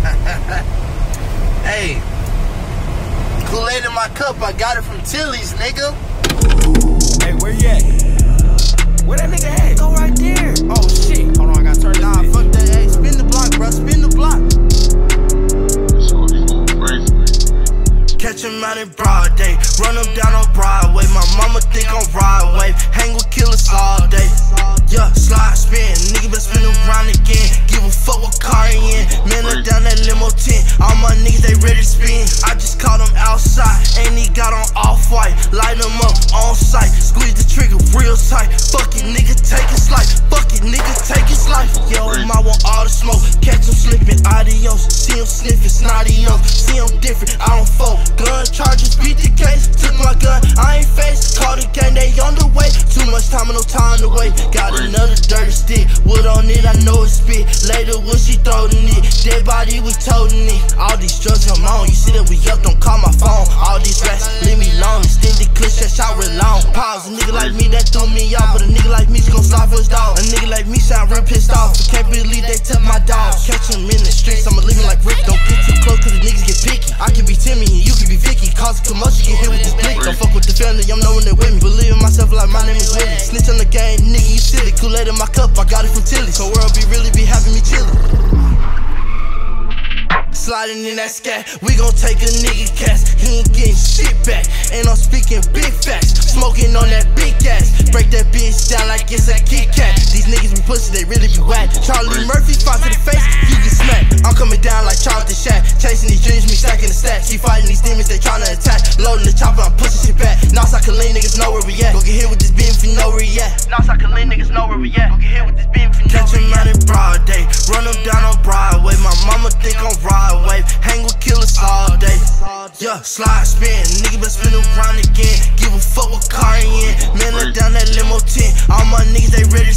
hey, Kool-Aid in my cup, I got it from Tilly's, nigga. Hey, where you at? Where that nigga at? Go right there. Oh shit. Hold on, I gotta turn this Nah, bitch. fuck that. Hey, spin the block, bro. Spin the block. Catch him out in broad day. Run him down on Broadway. My mama think I'm ride wave. Hang him sniffing. Snotty yo. See him different. I don't fold. Gun charges, beat the case. Took my gun. I ain't face. Call the gang. They on the way. Too much time no time to wait. Got another dirty stick. Wood on it. I know it's spit. Later when she throwing it. Dead body, was toting it. All these drugs I'm on. In like my name is Willie. Snitch on the game, nigga, you silly. Kool-Aid in my cup, I got it from Tilly. So world be really be having me chillin'. Sliding in that scat, we gon' take a nigga cast. He ain't getting shit back, and I'm speaking big facts. Smoking on that big ass, break that bitch down like it's a Kit Kat. These niggas be pussy, they really be whack. Charlie Murphy, fight to the face, you get smacked. I'm coming down like Charlton Shack, chasing these dreams, me stacking the stacks. He you know Catch him out in broad day, run him down on Broadway. My mama think I'm ride wave, hang with killers all day. Yeah, slide spin, nigga better spin around again. Give a fuck what car he in. Man, look down that limo tent. All my niggas, they ready